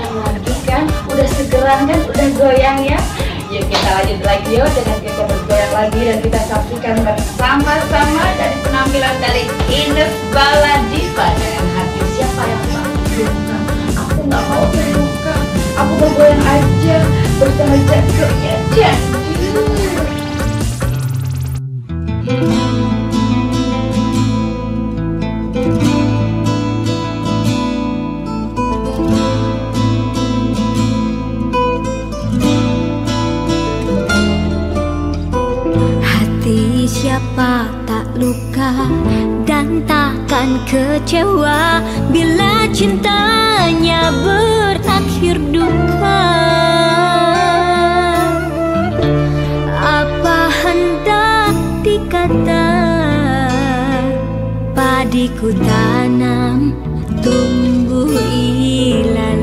meriang lagi kan? Udah segeran kan? Udah goyang ya? Yuk kita lanjut lagi yuk dengan kita bergoyang lagi dan kita saksikan bersama-sama dari penampilan dari Ines Baladiva dengan hati siapa yang tak luka. Aku nggak mau terluka. Aku bergoyang aja bersama jagonya janji. Takkan kecewa bila cintanya berakhir duka. Apa hendak dikata padiku tanam tumbuh ilalang.